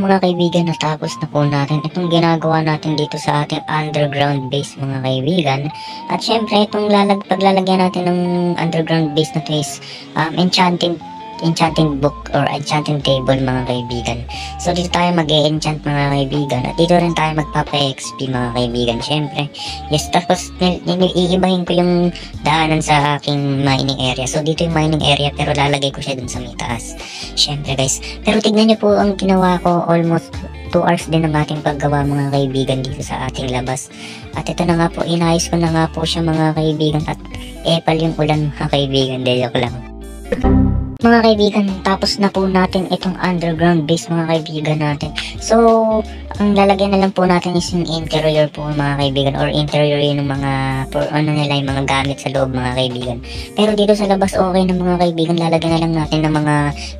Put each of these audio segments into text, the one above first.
mga kaibigan, natapos na po natin itong ginagawa natin dito sa ating underground base mga kaibigan. At syempre, itong lalag paglalagyan natin ng underground base na to is um, enchanting enchanting book or enchanting table mga kaibigan. So dito tayo mag enchant mga kaibigan at dito rin tayo magpapa-XP mga kaibigan. Syempre, yes, tapos iibahin ko yung daanan sa aking mining area. So dito yung mining area pero lalagay ko siya dun sa may taas. Syempre guys, pero tignan nyo po ang ginawa ko almost 2 hours din ang ating paggawa mga kaibigan dito sa ating labas. At ito na nga po, inayos ko na nga po siya mga kaibigan at epal yung ulan mga kaibigan, joke lang. Mga kaibigan, tapos na po natin itong underground base mga kaibigan natin. So, ang lalagyan na lang po natin is yung interior po mga kaibigan or interior yun ng mga for ano nila yung mga gamit sa loob mga kaibigan. Pero dito sa labas okay na mga kaibigan, lalagyan na lang natin ng mga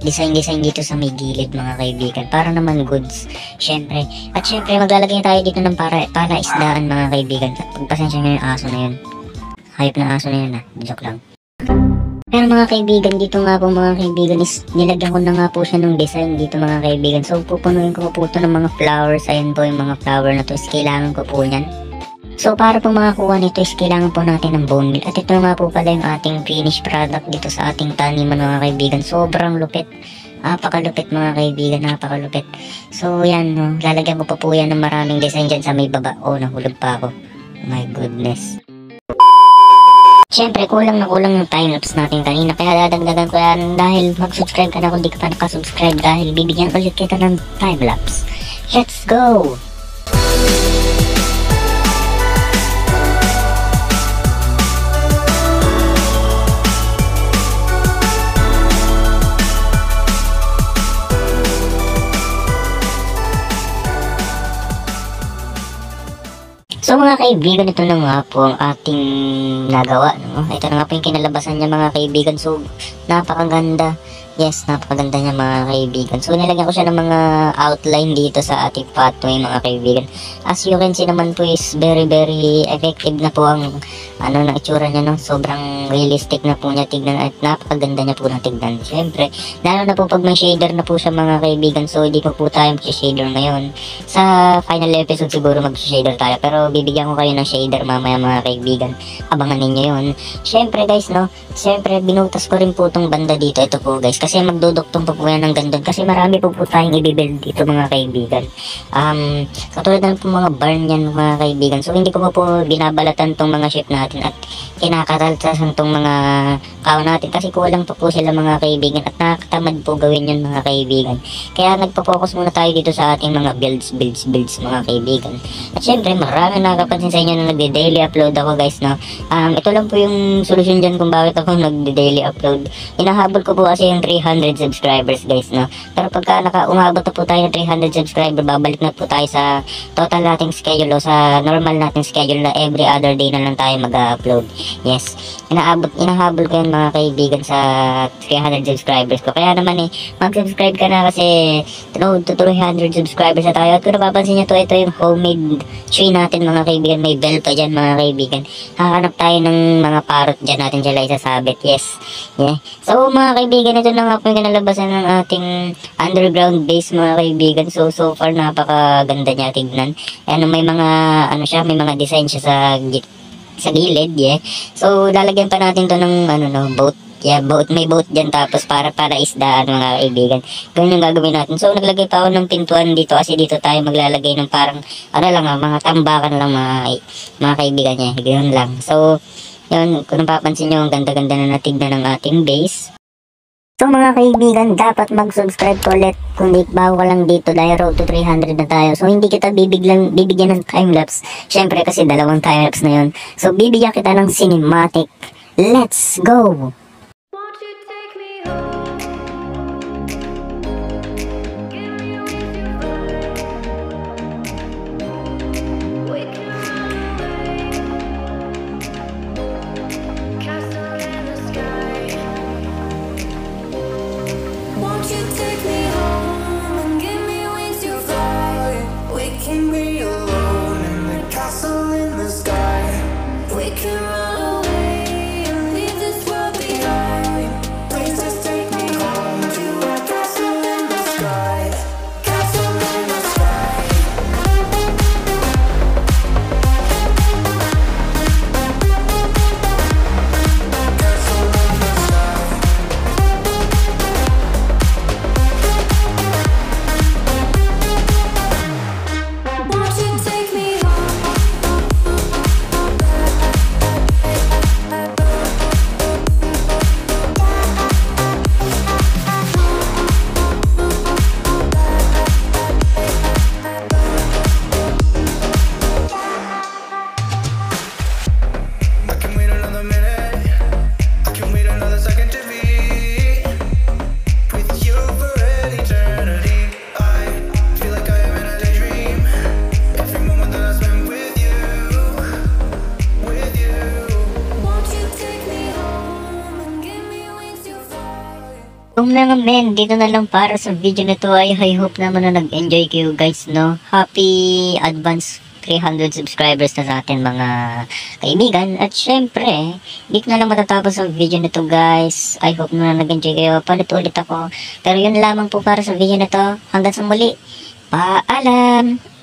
design-design dito sa may gilid mga kaibigan. Para naman goods, syempre. At syempre, maglalagay tayo dito ng para, para isdaan mga kaibigan. Pagpasensya nyo yung aso na yun. Hayop na aso na yun ah. Joke lang. Pero mga kaibigan, dito nga po mga kaibigan is nilagyan ko na nga po siya ng design dito mga kaibigan. So pupunuin ko po ito ng mga flowers. Ayan po yung mga flower na to is kailangan ko po niyan. So para po makakuha nito is kailangan po natin ng bone meal. At ito nga po pala yung ating finished product dito sa ating taniman mga kaibigan. Sobrang lupit. Napakalupit mga kaibigan, napakalupit. So yan, no, lalagyan ko pa po yan ng maraming design dyan sa may baba. Oh, nahulog pa ako. My goodness. Siyempre, kulang na kulang yung timelapse natin kanina. Kaya dadagdagan ko yan dahil mag-subscribe ka na kung di ka pa nakasubscribe dahil bibigyan ulit kita ng timelapse. Let's go! So mga kaibigan, ito na nga po ang ating nagawa. No? Ito na nga po yung kinalabasan niya mga kaibigan. So napakaganda. Yes, napakaganda niya mga kaibigan. So nilagyan ko siya ng mga outline dito sa ating pathway mga kaibigan. As you can see naman po is very very effective na po ang ano na itsura niya no. Sobrang realistic na po niya tignan at napakaganda niya po na tignan. Siyempre, lalo na po pag may shader na po siya mga kaibigan. So hindi po po tayo mag-shader ngayon. Sa final episode siguro mag-shader tayo. Pero bibigyan ko kayo ng shader mamaya mga kaibigan. Abangan ninyo yun. Siyempre guys no, siyempre binutas ko rin po itong banda dito. Ito po guys. Kasi magduduktong pa po yan ng gandun. Kasi marami po po tayong i-build dito mga kaibigan. Um, katulad ng po mga barn yan mga kaibigan. So hindi ko po po binabalatan tong mga ship natin at kinakataltasan tong mga kao natin. Kasi kulang pa po sila mga kaibigan at nakakatamad po gawin yun mga kaibigan. Kaya nagpo-focus muna tayo dito sa ating mga builds, builds, builds mga kaibigan. At syempre marami nakakapansin sa inyo na nagde-daily upload ako guys no. Um, ito lang po yung solusyon dyan kung bakit ako nagde-daily upload. Hinahabol ko po kasi yung 300 subscribers guys no. Pero pagka naka umabot na po tayo ng 300 subscriber, babalik na po tayo sa total nating schedule o sa normal nating schedule na every other day na lang tayo mag-upload. Yes. Inaabot, inahabol ko yan mga kaibigan sa 300 subscribers ko. Kaya naman eh, mag-subscribe ka na kasi road to 300 subscribers na tayo. At kung napapansin nyo to, ito yung homemade tree natin mga kaibigan. May bell pa dyan mga kaibigan. Hahanap tayo ng mga parrot dyan natin lang isasabit. Yes. Yeah. So mga kaibigan, ito na nga po yung kinalabasan ng ating underground base mga kaibigan. So so far napakaganda niya tignan. Ano may mga ano siya, may mga design siya sa sa gilid, yeah. So lalagyan pa natin to ng ano no, boat Yeah, boat, may boat dyan tapos para para isdaan mga kaibigan. Ganun yung gagawin natin. So naglagay pa ako ng pintuan dito kasi dito tayo maglalagay ng parang ano lang ah, mga tambakan lang mga, mga kaibigan niya. Ganun lang. So yun, kung napapansin nyo, ang ganda-ganda na natignan ng ating base. So mga kaibigan, dapat mag-subscribe ko ulit kung di bago ka lang dito dahil road to 300 na tayo. So hindi kita bibiglang, bibigyan ng timelapse. Syempre kasi dalawang timelapse na yun. So bibigyan kita ng cinematic. Let's go! We can run Kung mga men, dito na lang para sa video na to ay I hope naman na nag-enjoy kayo guys, no? Happy advance 300 subscribers na sa atin mga kaibigan. At syempre, dito na lang matatapos ang video na to guys. I hope na nag-enjoy kayo. Palit ulit ako. Pero yun lamang po para sa video na to. Hanggang sa muli. Paalam!